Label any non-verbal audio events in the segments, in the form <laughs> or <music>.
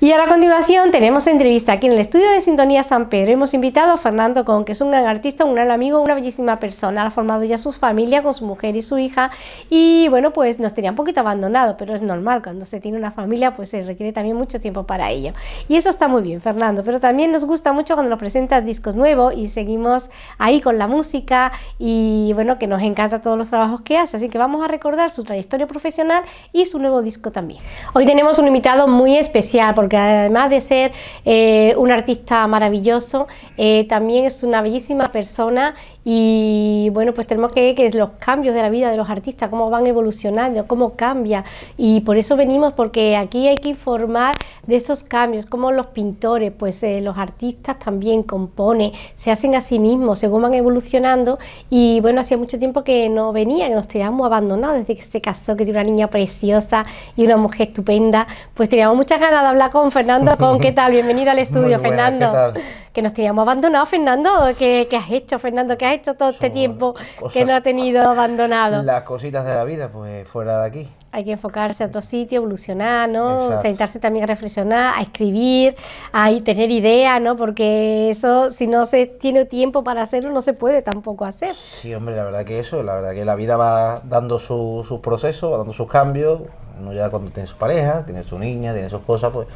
Y ahora a continuación tenemos entrevista aquí en el estudio de Sintonía San Pedro. Hemos invitado a Fernando Con, que es un gran artista, un gran amigo, una bellísima persona. Ha formado ya su familia con su mujer y su hija. Y bueno, pues nos tenía un poquito abandonado, pero es normal. Cuando se tiene una familia, pues se requiere también mucho tiempo para ello. Y eso está muy bien, Fernando. Pero también nos gusta mucho cuando nos presentas discos nuevos y seguimos ahí con la música. Y bueno, que nos encanta todos los trabajos que hace. Así que vamos a recordar su trayectoria profesional y su nuevo disco también. Hoy tenemos un invitado muy especial además de ser eh, un artista maravilloso, eh, también es una bellísima persona y bueno, pues tenemos que ver que los cambios de la vida de los artistas, cómo van evolucionando, cómo cambia. Y por eso venimos, porque aquí hay que informar de esos cambios, como los pintores, pues eh, los artistas también componen, se hacen a sí mismos según van evolucionando. Y bueno, hacía mucho tiempo que no venía, que nos teníamos abandonados desde que se casó, que tiene una niña preciosa y una mujer estupenda. Pues teníamos muchas ganas de hablar con Fernando. Con, <laughs> ¿Qué tal? Bienvenido al estudio, Fernando. Que nos teníamos abandonado, Fernando. ¿Qué, ¿Qué, has hecho, Fernando? ¿Qué has hecho todo este tiempo que no ha tenido abandonado? Las cositas de la vida, pues fuera de aquí. Hay que enfocarse a otro sitio, evolucionar, ¿no? Sentarse también a reflexionar, a escribir, a tener ideas, ¿no? Porque eso, si no se tiene tiempo para hacerlo, no se puede tampoco hacer. Sí, hombre, la verdad que eso, la verdad que la vida va dando sus procesos, va dando sus cambios. Uno ya cuando tiene su pareja, tiene su niña, tiene sus cosas, pues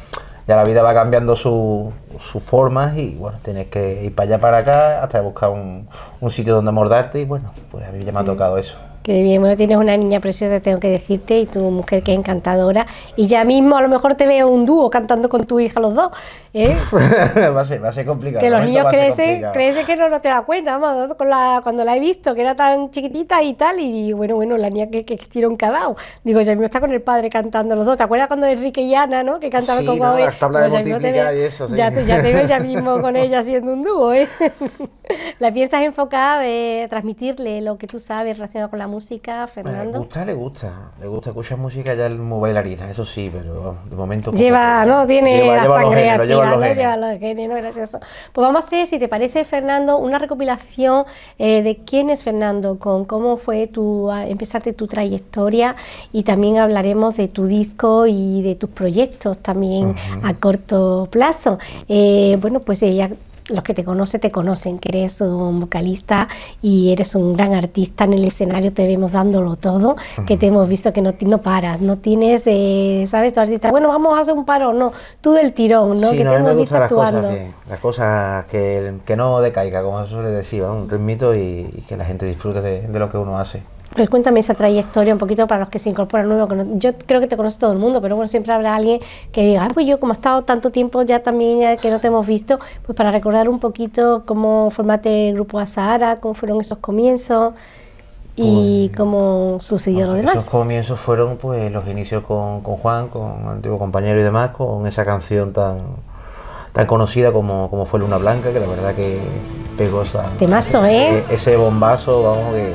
ya la vida va cambiando sus formas y bueno, tienes que ir para allá, para acá, hasta buscar un, un sitio donde mordarte y bueno, pues a mí ya me ha tocado eso. Que bien, bueno, tienes una niña preciosa, tengo que decirte, y tu mujer que es encantadora. Y ya mismo a lo mejor te veo un dúo cantando con tu hija los dos. ¿Eh? <laughs> va, a ser, va a ser complicado. Que los niños crecen, crecen que no, no te das cuenta, vamos, con la, cuando la he visto, que era tan chiquitita y tal, y bueno, bueno, la niña que, que tira un cadao. Digo, ya mismo está con el padre cantando los dos. ¿Te acuerdas cuando Enrique y Ana, no? Que cantaban sí, con no, las tablas de multiplicar y eso, sí. Ya, te, ya te veo ya mismo <laughs> con ella haciendo un dúo, ¿eh? <laughs> la pieza es enfocada de transmitirle lo que tú sabes relacionado con la música, Fernando. Le gusta, le gusta. Le gusta escuchar música, ya es muy bailarina, eso sí, pero de momento. Lleva, ¿no? Tiene lleva, la sangre Lleva los genes, ¿no? Gracioso. Pues vamos a hacer, si te parece, Fernando, una recopilación eh, de quién es Fernando, con cómo fue tu, empezaste tu trayectoria y también hablaremos de tu disco y de tus proyectos también uh -huh. a corto plazo. Eh, bueno, pues ella los que te conocen te conocen, que eres un vocalista y eres un gran artista en el escenario, te vemos dándolo todo, uh -huh. que te hemos visto que no, no paras, no tienes, eh, ¿sabes? Tu artista, bueno, vamos a hacer un paro, no, tú del tirón, ¿no? Sí, que no, te a mí me hemos visto las actuando. cosas bien, las cosas que, que no decaiga, como suele decir, un ritmito y, y, que la gente disfrute de, de lo que uno hace. Pues cuéntame esa trayectoria un poquito para los que se incorporan nuevo. Que no, yo creo que te conoce todo el mundo, pero bueno, siempre habrá alguien que diga, ah, pues yo como he estado tanto tiempo ya también ya que no te hemos visto, pues para recordar un poquito cómo formaste el grupo Asahara, cómo fueron esos comienzos y pues, cómo sucedió lo demás. Esos comienzos fueron pues los inicios con, con Juan, con el antiguo compañero y demás, con esa canción tan tan conocida como, como fue Luna Blanca, que la verdad que pegó esa, Temazo, ese, ¿eh? ese bombazo, vamos, que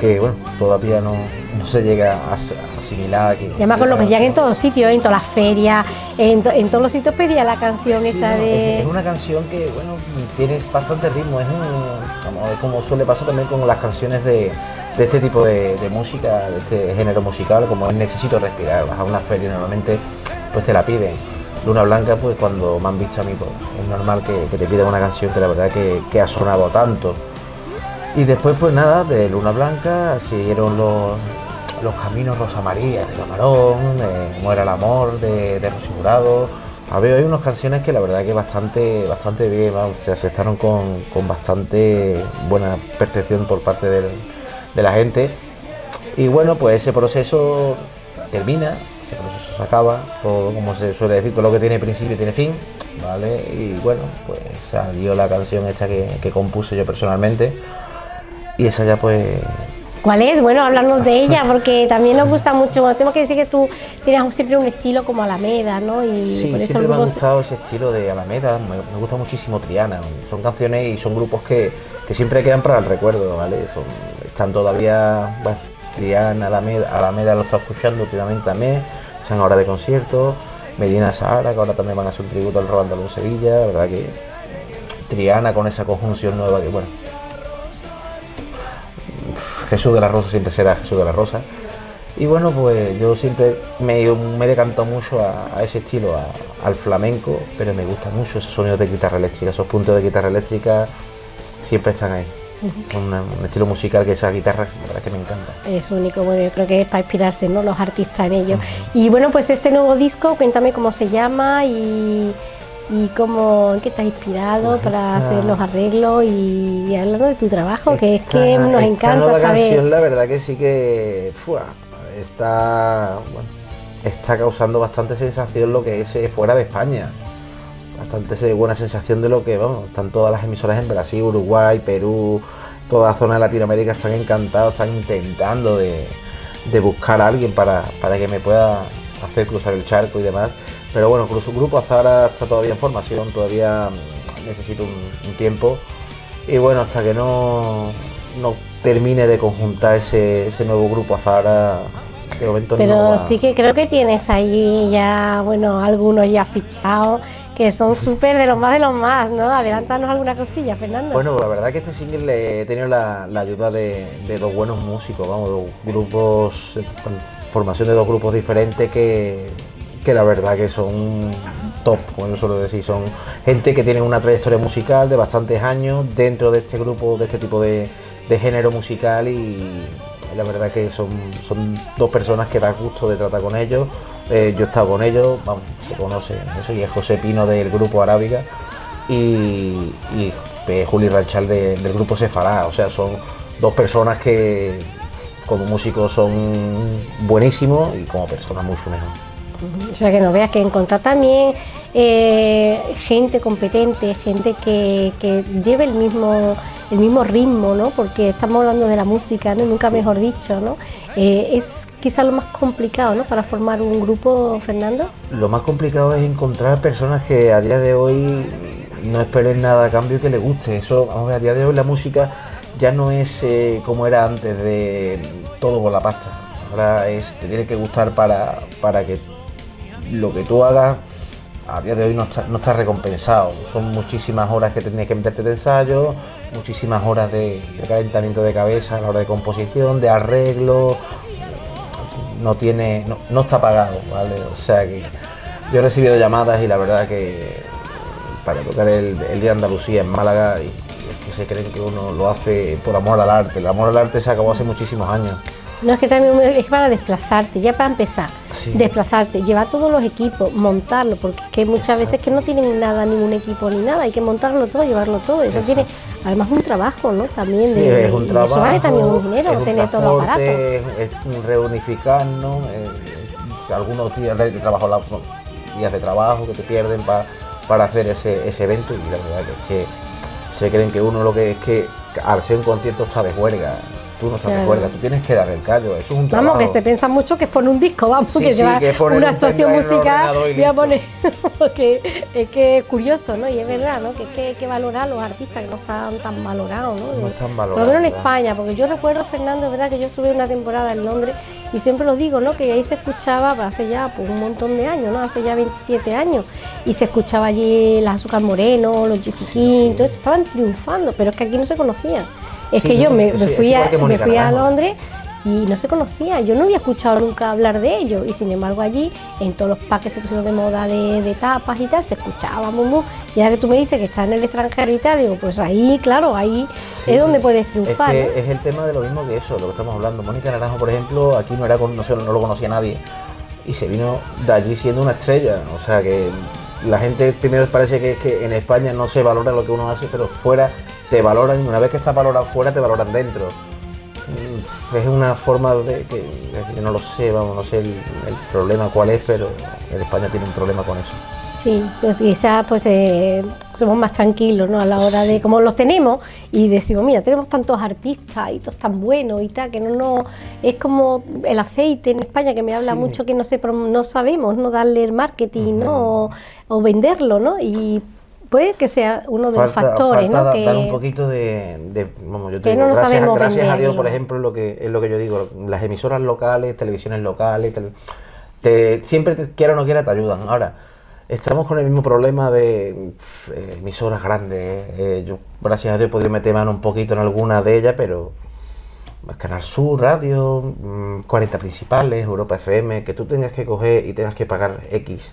que bueno, todavía no, no se llega a, a asimilar. Que y además con lo pedían en todos sitios, en todas las ferias, en, to, en, todos los sitios pedía la canción sí, esta no, de... Es, es, una canción que, bueno, tiene bastante ritmo, es un, como, como, suele pasar también con las canciones de, de este tipo de, de, música, de este género musical, como es Necesito Respirar, vas a una feria normalmente pues te la piden. Luna Blanca, pues cuando me han visto a mí, pues es normal que, que te pidan una canción que la verdad que, que ha sonado tanto. Y después, pues nada, de Luna Blanca siguieron los, los caminos Rosa María, de Camarón, de Muera el Amor, de, de Rosy Jurado. A ver, hay unas canciones que la verdad que bastante, bastante bien, se aceptaron con, con bastante buena percepción por parte de la gente. Y bueno, pues ese proceso termina, ese proceso se acaba, todo, como se suele decir, todo lo que tiene principio tiene fin, ¿vale? Y bueno, pues salió la canción esta que compuse yo personalmente y esa ya pues... ¿Cuál es? Bueno, hablarnos de <laughs> ella, porque también nos gusta mucho. Bueno, tengo que decir que tú tienes siempre un estilo como Alameda, ¿no? Y sí, por eso siempre me ha gustado ese estilo de Alameda, me, me, gusta muchísimo Triana. Son canciones y son grupos que, que siempre quedan para el recuerdo, ¿vale? Son, están todavía, bueno, Triana, Alameda, Alameda lo está escuchando últimamente también, están ahora de concierto, Medina Sahara, que ahora también van a hacer un tributo al en Sevilla, la verdad que Triana con esa conjunción nueva que, bueno, Jesús de la Rosa siempre será Jesús de la Rosa. Y bueno, pues yo siempre me, me decanto mucho a, ese estilo, al flamenco, pero me gusta mucho esos sonidos de guitarra eléctrica, esos puntos de guitarra eléctrica siempre están ahí. un, estilo musical que esa guitarra, la que me encanta. Es único, bueno, yo creo que es para inspirarse, ¿no? Los artistas en ello. Y bueno, pues este nuevo disco, cuéntame cómo se llama y y cómo, en qué estás inspirado pues para hacer los arreglos y, hablando de tu trabajo, que es que nos encanta saber. canción, la verdad que sí que está, está causando bastante sensación lo que es eh, fuera de España. Bastante buena sensación de lo que, vamos, están todas las emisoras en Brasil, Uruguay, Perú, toda la zona de Latinoamérica están encantados, están intentando de, buscar a alguien para, para que me pueda hacer cruzar el charco y demás. Pero bueno, su Grupo Azara está todavía en formación, todavía mm, necesito un, tiempo. Y bueno, hasta que no, no termine de conjuntar ese, nuevo Grupo Azara, de momento Pero sí que creo que tienes ahí ya, bueno, algunos ya fichados que son súper de los más de los más, ¿no? Adelántanos alguna cosilla, Fernando. Bueno, la verdad que este single he tenido la, ayuda de, de, dos buenos músicos, vamos, dos grupos, formación de dos grupos diferentes que, que la verdad que son top, como yo suelo decir, son gente que tiene una trayectoria musical de bastantes años dentro de este grupo, de este tipo de, género musical y la verdad que son, son dos personas que da gusto de tratar con ellos. Eh, yo he estado con ellos, vamos, se conocen, eso y es José Pino del grupo Arábiga y, y eh, Juli Ranchal del grupo Sefará, o sea, son dos personas que como músicos son buenísimos y como personas mucho mejor. O sea, que no veas que encontrar también eh, gente competente, gente que, lleve el mismo, el mismo ritmo, ¿no? Porque estamos hablando de la música, ¿no? Nunca mejor dicho, ¿no? Eh, es quizá lo más complicado, ¿no? Para formar un grupo, Fernando. Lo más complicado es encontrar personas que a día de hoy no esperen nada a cambio y que les guste. Eso, vamos a ver, a día de hoy la música ya no es eh, como era antes de todo por la pasta. Ahora es, te tiene que gustar para, para que lo que tú hagas a día de hoy no está, recompensado. Son muchísimas horas que tienes que meterte de ensayo, muchísimas horas de, calentamiento de cabeza a la hora de composición, de arreglo. No tiene, no, está pagado, ¿vale? O sea que yo he recibido llamadas y la verdad que para tocar el, Día de Andalucía en Málaga y, es que se creen que uno lo hace por amor al arte. El amor al arte se acabó hace muchísimos años. No es que también es para desplazarte, ya para empezar, desplazarte, llevar todos los equipos, montarlo, porque es que muchas veces que no tienen nada, ningún equipo ni nada, hay que montarlo todo, llevarlo todo, eso tiene además un trabajo, ¿no? También de, es un trabajo, eso vale también un dinero, tener todos los aparatos. Es reunificarnos, eh, algunos días de trabajo, días de trabajo que te pierden para hacer ese, ese evento y la verdad es que se creen que uno lo que es que al ser un concierto está de huelga tú no te acuerdas, tú tienes que dar el callo, eso es un trabajo. Vamos, que se piensa mucho que es poner un disco, vamos, que lleva una actuación musical y a poner, <laughs> porque es que es curioso, ¿no? Y es verdad, ¿no? Que, que hay que valorar a los artistas que no están tan valorados, ¿no? No están valorados. Por lo menos en España, porque yo recuerdo, Fernando, es verdad que yo estuve una temporada en Londres y siempre lo digo, ¿no? Que ahí se escuchaba hace ya pues, un montón de años, ¿no? Hace ya 27 años y se escuchaba allí las Azúcar Moreno, los Jessiquín, estaban triunfando, pero es que aquí no se conocían. Es que yo me, fui, a, me fui a Londres y no se conocía, yo no había escuchado nunca hablar de ellos y sin embargo allí en todos los parques se pusieron de moda de, tapas y tal, se escuchaba mumu y ahora que tú me dices que está en el extranjero y tal, digo pues ahí claro, ahí es donde puedes triunfar. Es, es el tema de lo mismo que eso, lo que estamos hablando. Mónica Naranjo por ejemplo aquí no era no, no lo conocía nadie. Y se vino de allí siendo una estrella, o sea que la gente primero parece que, que en España no se valora lo que uno hace, pero fuera te valoran una vez que estás valorado fuera, te valoran dentro. Mm, es una forma de que, yo no lo sé, vamos, no sé el, problema cuál es, pero en España tiene un problema con eso. Sí, pues quizás pues eh, somos más tranquilos ¿no? a la hora de cómo los tenemos y decimos, mira, tenemos tantos artistas y todos tan buenos y tal, que no, no es como el aceite en España que me habla mucho que no sé, no sabemos no darle el marketing ¿no? o, o venderlo, ¿no? Y puede que sea uno de los factores, falta ¿no? dar un poquito de, vamos, yo te digo, gracias, a Dios, por ejemplo, lo que es lo que yo digo, las emisoras locales, televisiones locales, te, siempre te, quiera o no quiera te ayudan. Ahora, estamos con el mismo problema de eh, emisoras grandes. Eh, yo, gracias a Dios, he podido meter mano un poquito en alguna de ellas, pero Canal Sur, Radio, 40 mm, principales, Europa FM, que tú tengas que coger y tengas que pagar X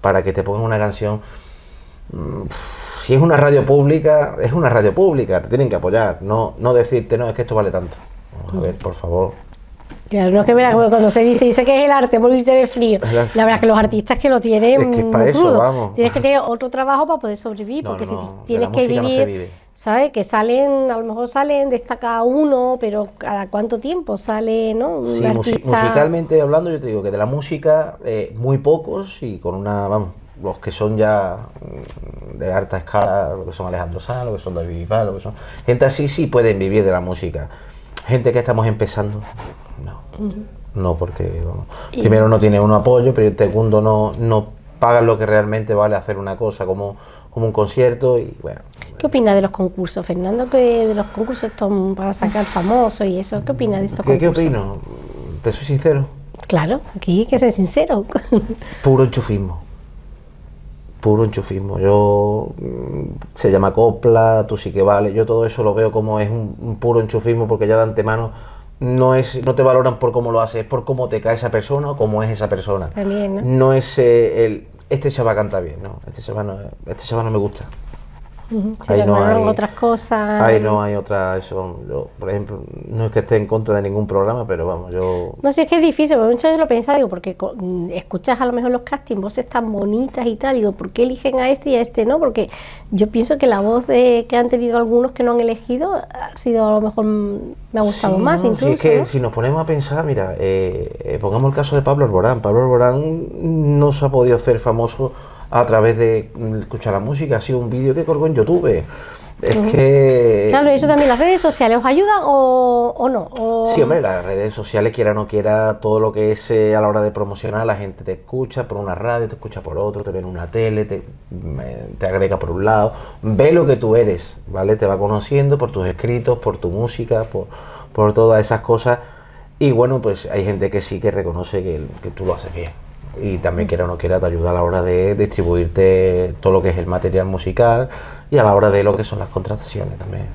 para que te pongan una canción. Mm, si es una radio pública, es una radio pública, te tienen que apoyar, no, no decirte, no, es que esto vale tanto. Vamos a ver, por favor. Claro, no es que cuando se dice, dice que es el arte, morirte de frío. La verdad es que los artistas que lo tienen. Es que es para eso, vamos. Tienes que tener otro trabajo para poder sobrevivir, porque si tienes que vivir. ¿sabes? Que salen, a lo mejor salen, destaca uno, pero cada cuánto tiempo sale, ¿no? sí, musicalmente hablando, yo te digo que de la música, eh, muy pocos y con una, vamos, los que son ya mm, de alta escala, lo que son Alejandro Sanz, lo que son David Bisbal, lo que son... Gente así sí pueden vivir de la música. Gente que estamos empezando, no. No, porque primero no tiene un apoyo, pero segundo no, no pagan lo que realmente vale hacer una cosa como, como un concierto y bueno. ¿Qué opina de los concursos, Fernando? Que de los concursos para sacar famosos y eso, ¿qué opina de estos ¿Qué, concursos? ¿Qué opino? Te soy sincero. Claro, aquí hay que ser sincero. Puro enchufismo puro enchufismo. Yo mm, se llama copla, tú sí que vale. Yo todo eso lo veo como es un, puro enchufismo porque ya de antemano no es no te valoran por cómo lo haces, es por cómo te cae esa persona o cómo es esa persona. También, ¿no? es eh, el este chaval canta bien, no, este chaval no, este chaval no me gusta ahí no hay otras cosas. Ahí no hay otra, eso, yo, por ejemplo, no es que esté en contra de ningún programa, pero vamos, yo... No sé, es que es difícil, porque muchas veces lo pensaba, digo, porque mm, escuchas a lo mejor los castings, voces tan bonitas y tal, digo, ¿por qué eligen a este y a este no? Porque yo pienso que la voz de, que han tenido algunos que no han elegido ha sido a lo mejor, mm, me ha gustado más incluso. Sí, es que si nos ponemos a pensar, mira, eh, eh, pongamos el caso de Pablo Alborán, Pablo Alborán no se ha podido hacer famoso a través de escuchar la música, ha sido un vídeo que colgó en YouTube. Es que. Claro, eso también, ¿las redes sociales os ayudan o, no? Sí, hombre, las redes sociales, quiera o no quiera, todo lo que es eh, a la hora de promocionar, la gente te escucha por una radio, te escucha por otro, te ve en una tele, te, te agrega por un lado, ve lo que tú eres, ¿vale? Te va conociendo por tus escritos, por tu música, por, por todas esas cosas. Y bueno, pues hay gente que sí que reconoce que, que tú lo haces bien y también quiera o no quiera te ayuda a la hora de distribuirte todo lo que es el material musical y a la hora de lo que son las contrataciones también.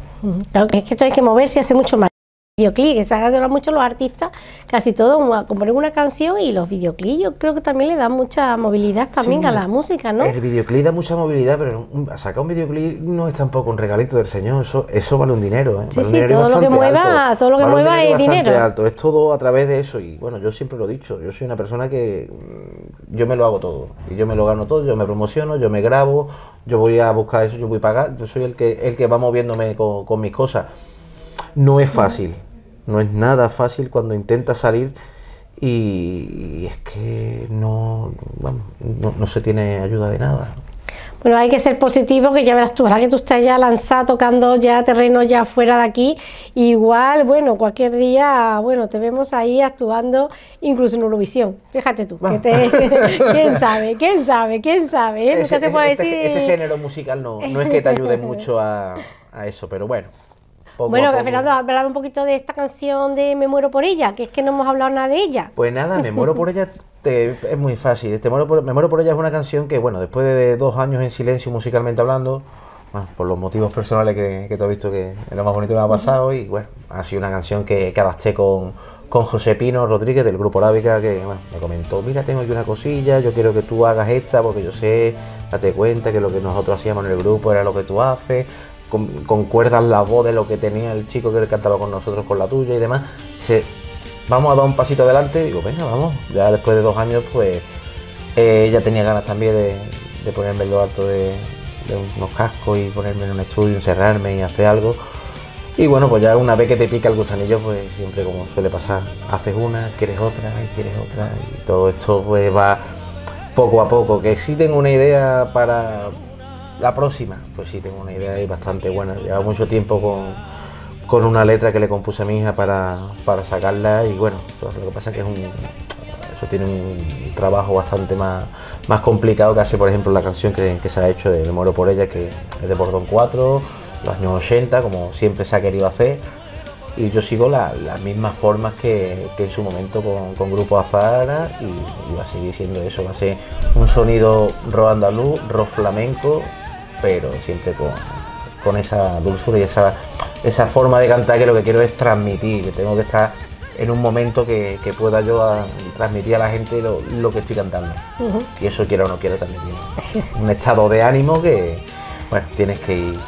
Claro, es que esto hay que moverse y hacer mucho más videoclip, que se hagan mucho los artistas, casi todo a componer una canción y los videoclips yo creo que también le dan mucha movilidad también a la música, ¿no? El videoclip da mucha movilidad, pero sacar un videoclip no es tampoco un regalito del señor, eso, eso vale un dinero, ¿eh? sí, sí, todo, lo que mueva, todo lo que mueva es dinero. Alto. Es todo a través de eso y bueno, yo siempre lo he dicho, yo soy una persona que mm, yo me lo hago todo y yo me lo gano todo, yo me promociono, yo me grabo, yo voy a buscar eso, yo voy a pagar, yo soy el que, el que va moviéndome con, con mis cosas no es fácil, no es nada fácil cuando intentas salir y, es que no, no, se tiene ayuda de nada. Bueno, hay que ser positivo, que ya verás tú, ahora que tú estás ya lanzado, tocando ya terreno ya fuera de aquí, igual, bueno, cualquier día, bueno, te vemos ahí actuando, incluso en Eurovisión. Fíjate tú, <laughs> <laughs> quién sabe, quién sabe, quién sabe, ¿eh? se puede este, decir... Este género musical no, no es que te ayude mucho a, a eso, pero bueno bueno, Fernando, hablar un poquito de esta canción de Me muero por ella, que es que no hemos hablado nada de ella. Pues nada, Me muero por ella es muy fácil. Este, me, muero por, ella es una canción que, bueno, después de dos años en silencio musicalmente hablando, por los motivos personales que, que tú has visto que es lo más bonito que me ha pasado, y bueno, ha sido una canción que, que adapté con, con José Pino Rodríguez del grupo Lábica que me comentó, mira, tengo aquí una cosilla, yo quiero que tú hagas esta porque yo sé, date cuenta que lo que nosotros hacíamos en el grupo era lo que tú haces, concuerdan la voz de lo que tenía el chico que cantaba con nosotros con la tuya y demás. Se, vamos a dar un pasito adelante. Digo, venga, vamos. Ya después de dos años, pues eh, ella tenía ganas también de, ponerme en lo alto de, unos cascos y ponerme en un estudio, encerrarme y hacer algo. Y bueno, pues ya una vez que te pica el gusanillo, pues siempre como suele pasar, haces una, quieres otra y quieres otra. Y todo esto pues va poco a poco. Que sí tengo una idea para, la próxima, pues sí, tengo una idea ahí bastante buena. Lleva mucho tiempo con, una letra que le compuse a mi hija para, sacarla y bueno, pues lo que pasa es que eso tiene un trabajo bastante más, más complicado que hace, por ejemplo, la canción que, se ha hecho de Me muero por ella, que es de Bordón 4, los años 80, como siempre se ha querido hacer. Y yo sigo las mismas formas que, en su momento con, Grupo Azara y, va a seguir siendo eso, va a ser un sonido rock andaluz, rock flamenco, pero siempre con, esa dulzura y esa esa forma de cantar que lo que quiero es transmitir, que tengo que estar en un momento que, pueda yo transmitir a la gente lo, que estoy cantando. Y eso quiero o no quiero también. un estado de ánimo que, bueno, tienes que ir.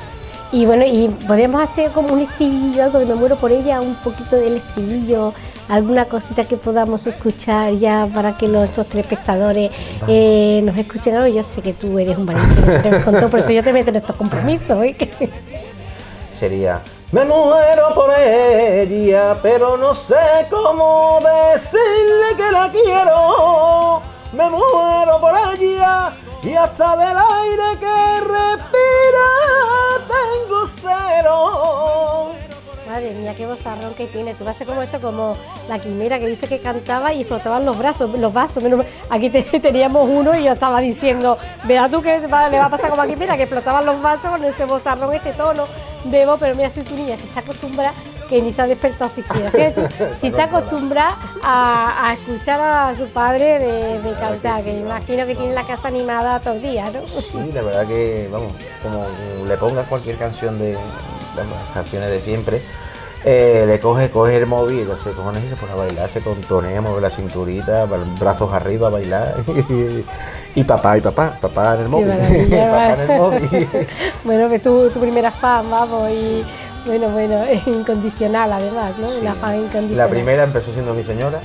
Y bueno, y podríamos hacer como un estribillo, algo que me muero por ella, un poquito del estribillo, alguna cosita que podamos escuchar ya para que nuestros tres espectadores eh, nos escuchen algo. Yo sé que tú eres un valiente, <laughs> por eso yo te meto en estos compromisos. ¿eh? Sería me muero por ella, pero no sé cómo decirle que la quiero. Me muero por ella y hasta del aire que respira tengo cero. Madre mía, qué bozarrón que tiene. Tú vas a ser como esto, como la quimera que dice que cantaba y flotaban los brazos, los vasos. Aquí <laughs> teníamos uno y yo estaba diciendo, verás tú que le va a pasar como a quimera, que flotaban los vasos con ese bozarrón, este tono debo, pero mira, soy tu niña que está acostumbrada, que ni se ha despertado siquiera. <laughs> si está acostumbrada a, escuchar a su padre de, cantar, que, imagino que tiene la casa animada todos los días, ¿no? Sí, la verdad que, vamos, como le pongas cualquier canción de las canciones de siempre, eh, le coge, coge el móvil, se cojones y se pone a bailar, se contonea, mueve la cinturita, brazos arriba a bailar. <laughs> Y papá, y papá, papá en el móvil. <laughs> papá en el móvil. <laughs> bueno, que tu, tu primera fan, vamos, y bueno, bueno, es incondicional además, ¿no? La fan incondicional. La primera empezó siendo mi señora.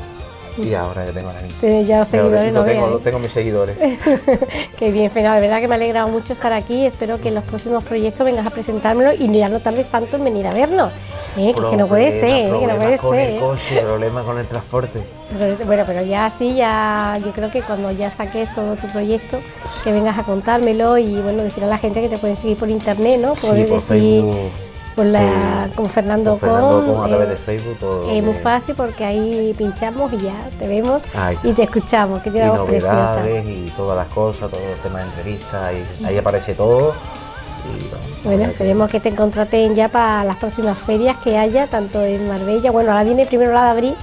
Y ahora ya tengo la niña. ya seguidores, no tengo, tengo mis seguidores. <laughs> Qué bien, Fena, de verdad que me ha alegrado mucho estar aquí. Espero que en los próximos proyectos vengas a presentármelo y ya no tardes tanto en venir a vernos. ¿eh? que, no puede ser, ¿eh? que no puede con ser. El coche, problemas con el transporte. bueno, pero ya sí, ya yo creo que cuando ya saques todo tu proyecto, que vengas a contármelo y bueno, decir a la gente que te pueden seguir por internet, ¿no? Poder por decir con, la, con Fernando, con, Fernando a través de Facebook. Todo es muy fácil porque ahí pinchamos y ya te vemos y te escuchamos, que te damos preciosa. Y todas las cosas, todos los temas de entrevistas, ahí, ahí aparece todo. bueno, esperemos que te contraten ya para las próximas ferias que haya, tanto en Marbella, bueno, ahora viene primero la de abril,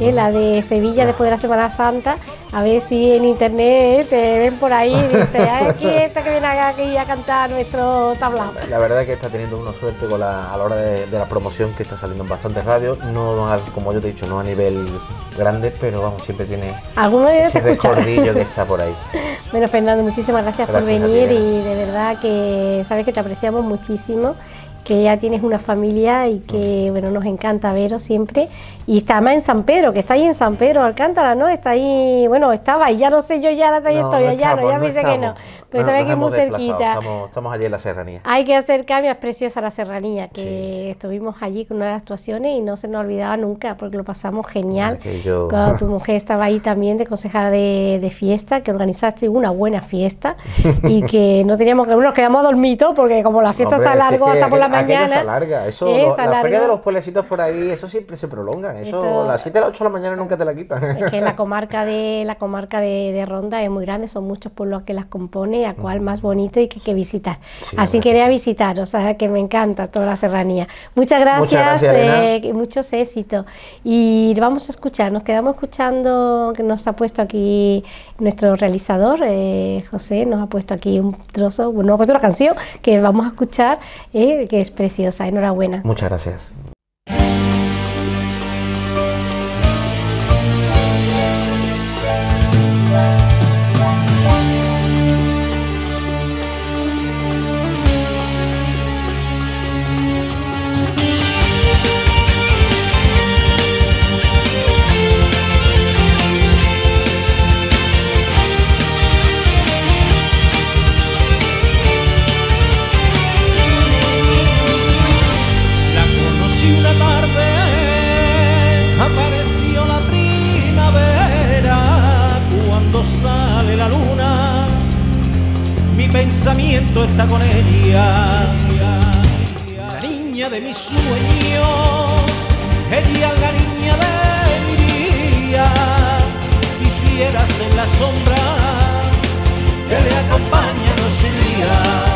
eh, la de Sevilla después de la Semana Santa, a ver si en internet te ven por ahí y dicen, <laughs> aquí esta que viene aquí a cantar nuestro tablado. La verdad es que está teniendo una suerte con la, a la hora de, la promoción que está saliendo en bastantes radios, no como yo te he dicho, no a nivel grande, pero vamos, siempre tiene ¿Alguno ese recordillo que <laughs> está por ahí. Bueno, Fernando, muchísimas gracias, por venir y de verdad que sabes que te apreciamos muchísimo que ya tienes una familia y que bueno nos encanta veros siempre. Y está más en San Pedro que está ahí en San Pedro Alcántara no está ahí bueno estaba y ya no sé yo ya la trayectoria ya no ya me dice que no. pero está aquí muy cerquita. estamos, allí en la serranía. Hay que hacer cambios preciosos a la serranía que estuvimos allí con unas actuaciones y no se nos olvidaba nunca porque lo pasamos genial. Cuando tu <laughs> mujer estaba ahí también de consejera de, de, fiesta que organizaste una buena fiesta y que no teníamos que nos quedamos dormidos porque como la fiesta está larga hasta por la mañana. Se alarga. Eso, la feria de los pueblecitos por ahí, eso siempre se prolongan. Eso, a las 7 a las 8 de la mañana nunca te la quitan. Es que la <laughs> comarca de la comarca de, Ronda es muy grande, son muchos pueblos que las compone, a cual más bonito y que, que visitar. Así que a visitar, o sea que me encanta toda la serranía. Muchas gracias, eh, muchos éxitos. Y vamos a escuchar, nos quedamos escuchando que nos ha puesto aquí nuestro realizador, eh, José, nos ha puesto aquí un trozo, puesto una canción que vamos a escuchar, eh, que preciosa. Enhorabuena. Muchas gracias. Está con ella. La niña de mis sueños, ella la niña de mi día. Quisieras en la sombra que le acompaña noche y